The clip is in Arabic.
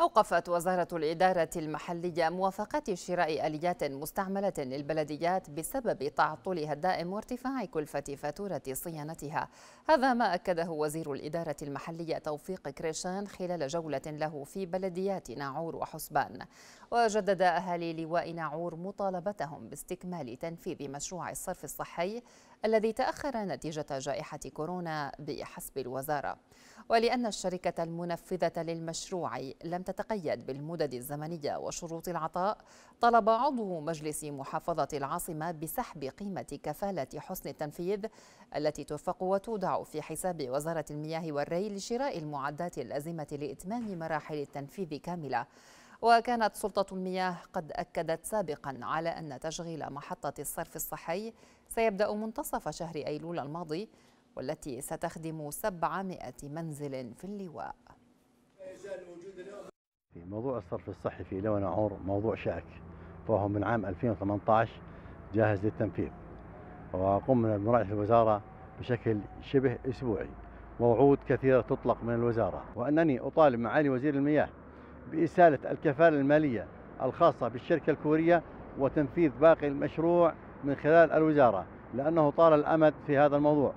أوقفت وزارة الإدارة المحلية موافقة شراء آليات مستعملة للبلديات بسبب تعطلها الدائم وارتفاع كلفة فاتورة صيانتها. هذا ما أكده وزير الإدارة المحلية توفيق كريشان خلال جولة له في بلديات ناعور وحسبان. وجدد أهالي لواء ناعور مطالبتهم باستكمال تنفيذ مشروع الصرف الصحي الذي تأخر نتيجة جائحة كورونا بحسب الوزارة. ولأن الشركة المنفذة للمشروع لم تتقيد بالمدد الزمنية وشروط العطاء طلب عضو مجلس محافظة العاصمة بسحب قيمة كفالة حسن التنفيذ التي ترفق وتودع في حساب وزارة المياه والري لشراء المعدات اللازمة لإتمام مراحل التنفيذ كاملة. وكانت سلطة المياه قد أكدت سابقا على أن تشغيل محطة الصرف الصحي سيبدأ منتصف شهر أيلول الماضي والتي ستخدم 700 منزل في اللواء. في موضوع الصرف الصحي في لون عور موضوع شائك فهو من عام 2018 جاهز للتنفيذ. وقمنا بمراجعة الوزارة بشكل شبه أسبوعي. ووعود كثيرة تطلق من الوزارة. وأنني أطالب معالي وزير المياه بإسالة الكفالة المالية الخاصة بالشركة الكورية وتنفيذ باقي المشروع من خلال الوزارة لأنه طال الأمد في هذا الموضوع.